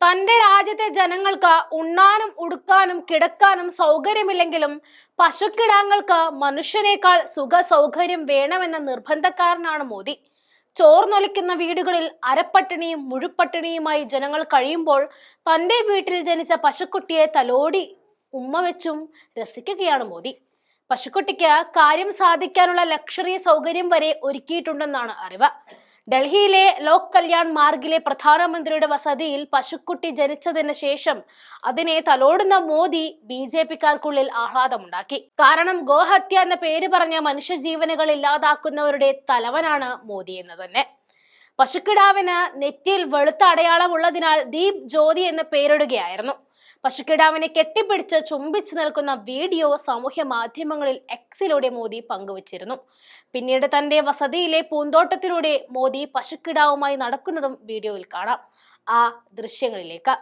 തന്റെ രാജ്യത്തെ ജനങ്ങൾക്ക് ഉണ്ണാനും ഉടുക്കാനും കിടക്കാനും സൗകര്യമില്ലെങ്കിലും പശുക്കിടാങ്ങൾക്ക് മനുഷ്യനേക്കാൾ സുഖ സൗകര്യം വേണമെന്ന നിർബന്ധക്കാരനാണ് മോദി. ചോർന്നൊലിക്കുന്ന വീടുകളിൽ അരപ്പട്ടിണിയും മുഴുപ്പട്ടിണിയുമായി ജനങ്ങൾ കഴിയുമ്പോൾ തന്റെ വീട്ടിൽ ജനിച്ച പശുക്കുട്ടിയെ തലോടി ഉമ്മ വെച്ചും രസിക്കുകയാണ് മോദി. പശുക്കുട്ടിക്ക് കാര്യം സാധിക്കാനുള്ള ലക്ഷറി സൗകര്യം വരെ ഒരുക്കിയിട്ടുണ്ടെന്നാണ് അറിവ്. ഡൽഹിയിലെ ലോക് കല്യാൺ മാർഗിലെ പ്രധാനമന്ത്രിയുടെ വസതിയിൽ പശുക്കുട്ടി ജനിച്ചതിന് ശേഷം അതിനെ തലോടുന്ന മോദി ബി ജെ പിക്കാർക്കുള്ളിൽ ആഹ്ലാദമുണ്ടാക്കി. കാരണം ഗോഹത്യ എന്ന പേര് പറഞ്ഞ മനുഷ്യജീവനുകൾ ഇല്ലാതാക്കുന്നവരുടെ തലവനാണ് മോദി എന്ന് തന്നെ. പശുക്കിടാവിന് നെറ്റിയിൽ വെളുത്ത അടയാളമുള്ളതിനാൽ ദീപ് ജ്യോതി എന്ന് പേരിടുകയായിരുന്നു. പശുക്കിടാവിനെ കെട്ടിപ്പിടിച്ച് ചുംബിച്ചു നിൽക്കുന്ന വീഡിയോ സാമൂഹ്യ മാധ്യമങ്ങളിൽ എക്സിലൂടെ മോദി പങ്കുവച്ചിരുന്നു. പിന്നീട് തന്റെ വസതിയിലെ പൂന്തോട്ടത്തിലൂടെ മോദി പശുക്കിടാവുമായി നടക്കുന്നതും വീഡിയോയിൽ കാണാം. ആ ദൃശ്യങ്ങളിലേക്ക്.